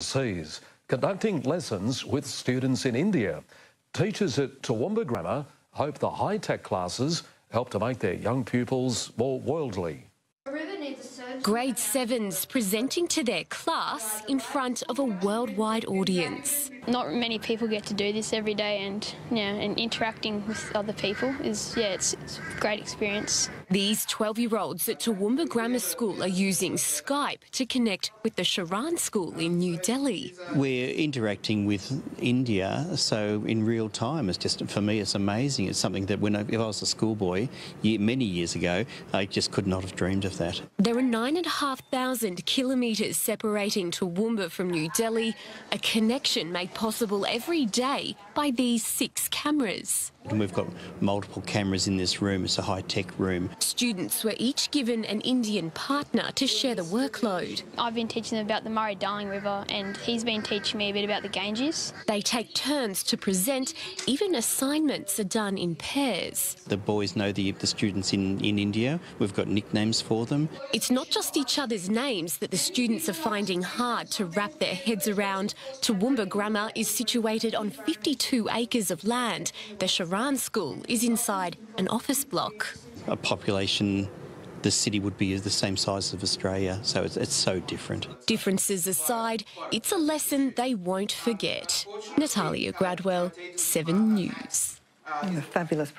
overseas, conducting lessons with students in India. Teachers at Toowoomba Grammar hope the high-tech classes help to make their young pupils more worldly. Grade sevens presenting to their class in front of a worldwide audience. Not many people get to do this every day, and yeah, and interacting with other people is yeah, it's, it's a great experience. These 12-year-olds at Toowoomba Grammar School are using Skype to connect with the Shri Ram School in New Delhi. We're interacting with India, so in real time. It's just for me, it's amazing. It's something that when I, if I was a schoolboy many years ago, I just could not have dreamed of that. There are nine and a half thousand kilometres separating Toowoomba from New Delhi, a connection made possible every day by these six cameras. And we've got multiple cameras in this room. It's a high-tech room. Students were each given an Indian partner to share the workload. I've been teaching them about the Murray-Darling River, and he's been teaching me a bit about the Ganges. They take turns to present. Even assignments are done in pairs. The boys know the, the students in, in India. We've got nicknames for them. It's not just each other's names that the students are finding hard to wrap their heads around. Toowoomba Grammar is situated on 52 acres of land. The Shri Ram School is inside an office block. A population the city would be the same size of Australia, so it's, it's, so different. Differences aside, it's a lesson they won't forget. Natalia Gradwell, 7 News. fabulous